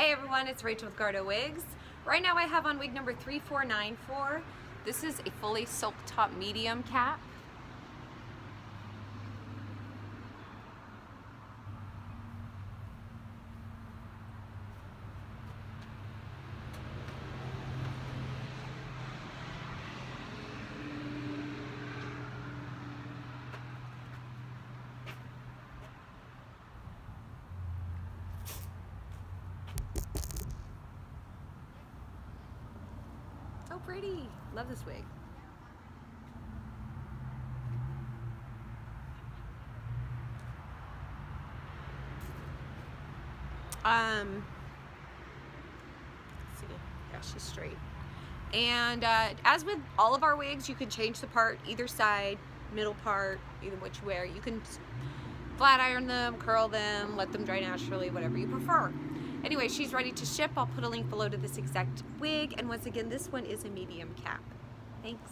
Hey everyone, it's Rachel with Gardeaux Wigs. Right now I have on wig number 3494. This is a fully silk top medium cap. So pretty. Love this wig. Um, see, yeah, she's straight. And uh, as with all of our wigs, you can change the part either side, middle part, either which you wear. You can flat iron them, curl them, let them dry naturally, whatever you prefer. Anyway, she's ready to ship. I'll put a link below to this exact wig. And once again, this one is a medium cap. Thanks.